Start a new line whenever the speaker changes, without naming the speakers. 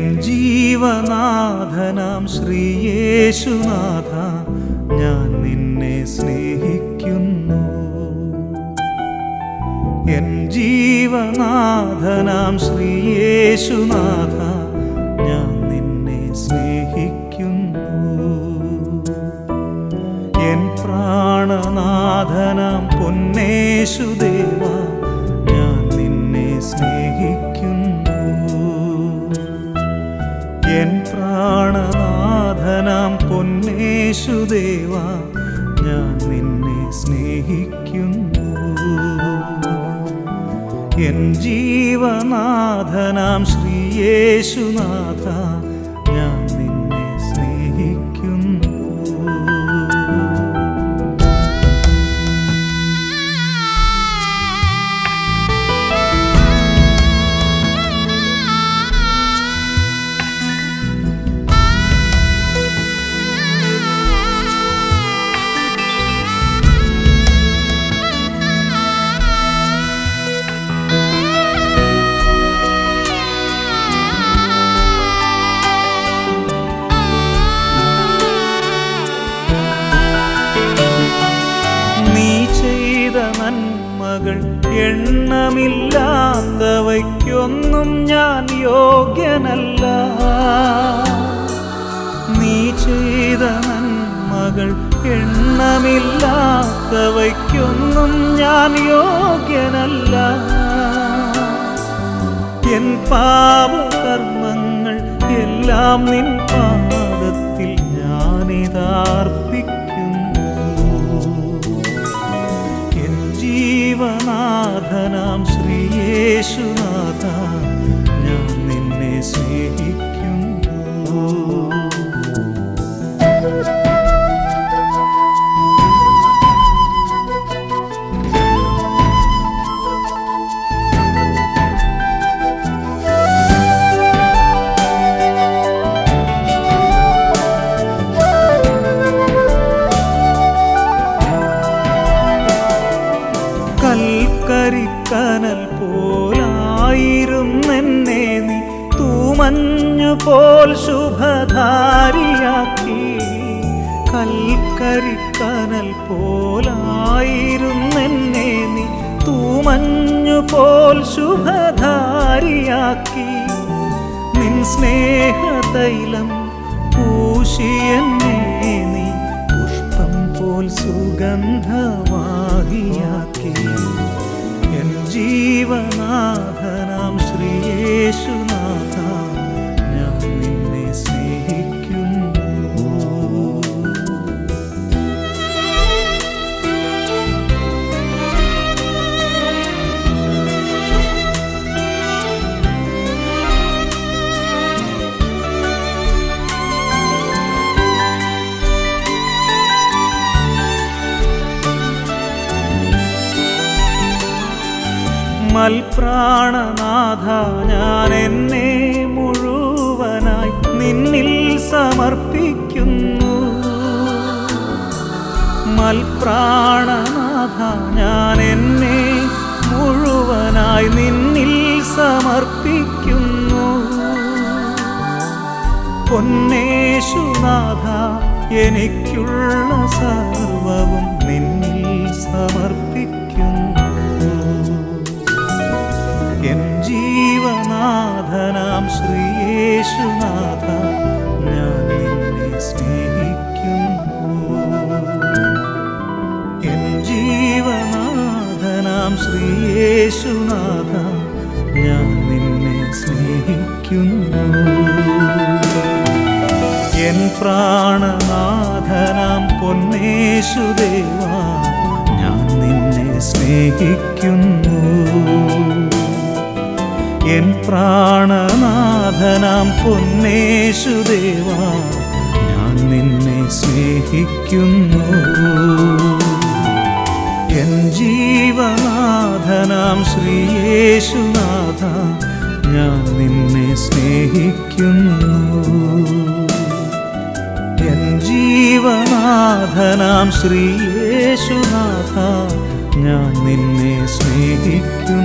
ജീവനാഥനാം ശ്രീയേശുനാഥ ഞാൻ നിന്നെ സ്നേഹിക്കുന്നു. എൻ ജീവനാഥനാം ശ്രീയേശുനാഥ ഞാൻ നിന്നെ സ്നേഹിക്കുന്നു. എൻ പ്രാണനാഥനാം പൊന്നേശുദേവ പ്രാണനാഥനാം പൊന്നേശുദേവ ഞാൻ നിന്നെ സ്നേഹിക്കുന്നു. എൻ ജീവനാഥനാം ശ്രീയേശുനാഥ നന്മകൾ എണ്ണമില്ലാത്തവയ്ക്കൊന്നും ഞാൻ യോഗ്യനല്ല. നീ ചെയ്ത നന്മകൾ എണ്ണമില്ലാത്തവയ്ക്കൊന്നും ഞാൻ യോഗ്യനല്ല. എൻ പാപകർമ്മങ്ങൾ എല്ലാം നിൻ പാദത്തിൽ ഞാനിതാർപ്പിക്കുന്നു ജീവനാഥനാം ശ്രീയേശുനാഥ. ഞാൻ നിന്നെ സ്നേഹിക്കുന്നു. തൂമഞ്ഞു പോൽ ശുഭധാരിയാക്കി. കൽക്കരിക്കനൽ പോലായിരുന്നെന്നെ നീ. തൂമഞ്ഞു പോൽ ശുഭധാരിയാക്കി. നിൻ സ്നേഹതൈലം പൂശിയെന്നെ നീ. പുഷ്പം പോൽ സുഗന്ധവാഹിയാക്കി. എൻ ജീവനാഥനാം ശ്രീയേശുനാഥ മൽപ്രാണനാഥ ഞാൻ എന്നെ മുഴുവനായി നിന്നിൽ സമർപ്പിക്കുന്നു. മൽപ്രാണനാഥ ഞാൻ എന്നെ മുഴുവനായി നിന്നിൽ സമർപ്പിക്കുന്നു. പൊന്നേശുനാഥ എനിക്കുള്ള സർവവും നിന്നിൽ സമർപ്പിക്കുന്നു. ശ്രീയേശുനാഥ ഞാൻ നിന്നെ സ്നേഹിക്കുന്നു. എൻ പ്രാണനാഥനാം പൊന്നേശുദേവ ഞാൻ നിന്നെ സ്നേഹിക്കുന്നു. എൻ പ്രാണനാഥനാം പൊന്നേശുദേവ ഞാൻ നിന്നെ സ്നേഹിക്കുന്നു. ജീവനാഥനാം ശ്രീയേശുനാഥ ഞാൻ നിന്നെ സ്നേഹിക്കുന്നു. എൻ ജീവനാഥനാം ശ്രീയേശുനാഥ ഞാൻ നിന്നെ സ്നേഹിക്കുന്നു.